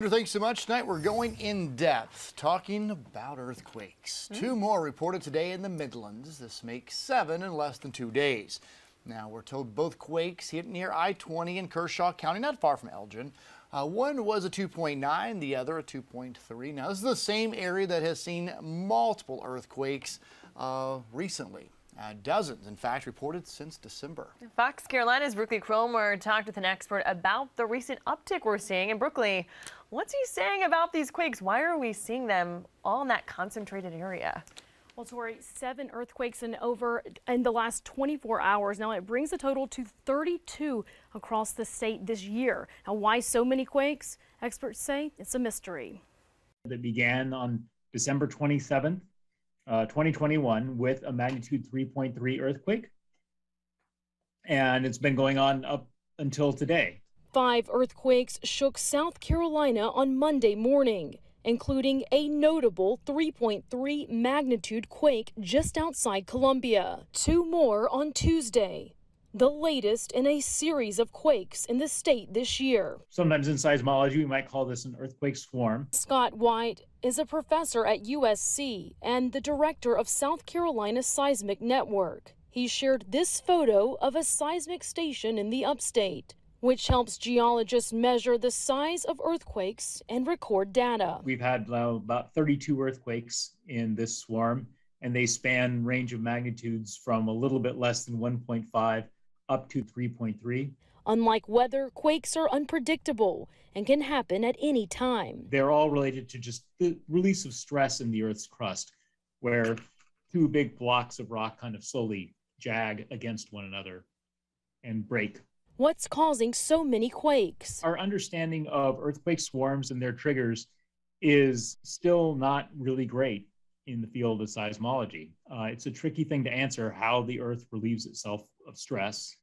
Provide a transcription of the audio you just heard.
Thanks so much. Tonight we're going in depth talking about earthquakes. Mm. Two more reported today in the Midlands. This makes seven in less than two days. Now we're told both quakes hit near I-20 in Kershaw County, not far from Elgin. Uh, one was a 2.9, the other a 2.3. Now this is the same area that has seen multiple earthquakes uh, recently. Uh, dozens, in fact, reported since December. Fox Carolina's Brookley Cromer talked with an expert about the recent uptick we're seeing. in Brookley, what's he saying about these quakes? Why are we seeing them all in that concentrated area? Well, Tori, seven earthquakes in over in the last 24 hours. Now it brings the total to 32 across the state this year. Now, why so many quakes? Experts say it's a mystery. That began on December 27th uh, 2021 uh, with a magnitude 3.3 earthquake. And it's been going on up until today. Five earthquakes shook South Carolina on Monday morning, including a notable 3.3 magnitude quake just outside Columbia. Two more on Tuesday the latest in a series of quakes in the state this year. Sometimes in seismology, we might call this an earthquake swarm. Scott White is a professor at USC and the director of South Carolina Seismic Network. He shared this photo of a seismic station in the upstate which helps geologists measure the size of earthquakes and record data. We've had uh, about 32 earthquakes in this swarm, and they span range of magnitudes from a little bit less than 1.5 up to 3.3. Unlike weather, quakes are unpredictable and can happen at any time. They're all related to just the release of stress in the Earth's crust, where two big blocks of rock kind of slowly jag against one another and break. What's causing so many quakes? Our understanding of earthquake swarms and their triggers is still not really great in the field of seismology. Uh, it's a tricky thing to answer how the Earth relieves itself of stress